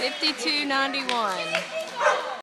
52.91.